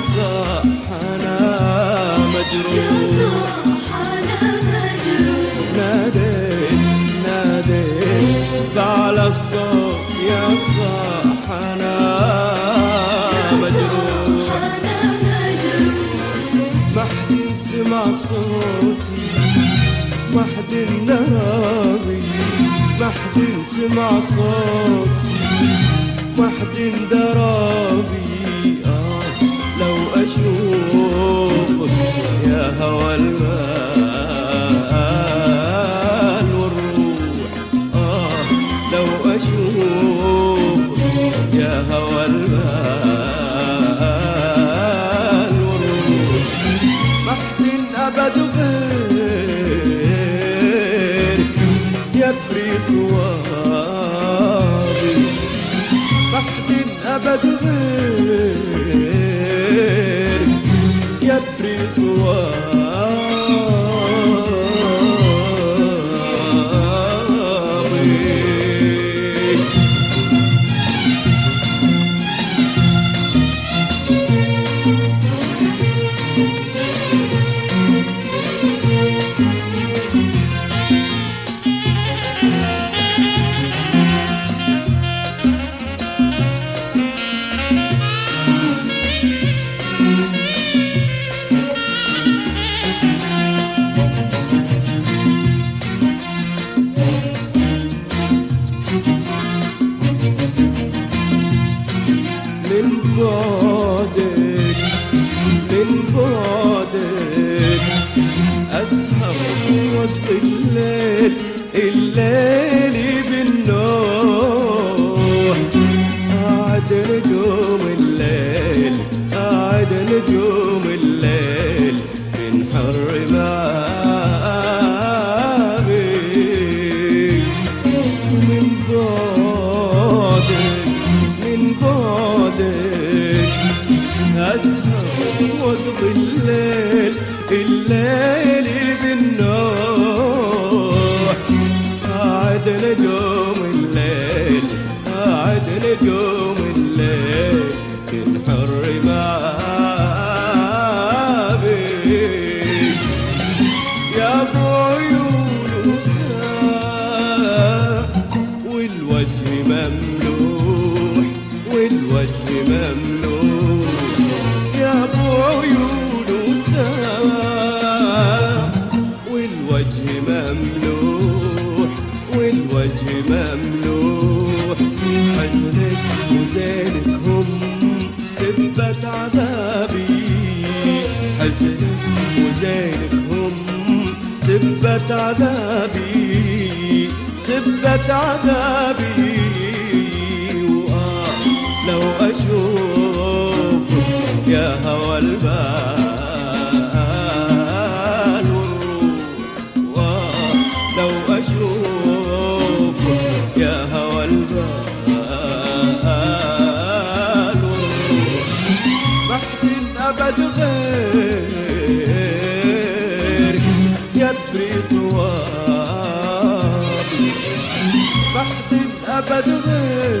صاح أنا مجروح. ناديت ناديت على الصوت يا صاح أنا مجروح. ما حد سمع صوتي. ما حد نرابي ما حد سمع صوتي. ما حد درابي أبد غيرك يبري صوابي وحد أبد غيرك يبري صوابي بعدك من بعدك أسهر وأطفي الليل الليل بالنور قاعد نجوم الليل قاعد نجوم الليل من حر معابي من بعدك من بعدك أسهر واطفي الليل الليل بالنور قاعد نجوم الليل قاعد نجوم الليل ينحر معابي يا أبو عيون والوجه مملوح والوجه مملوح حزنك وزينك هم سبت عذابي سبت عذابي. وآه لو أشوفك يا هوى البال. لو أشوفك يا هوى البال. والروح بحث أبد غيرك. صوابي بحث أبد غيرك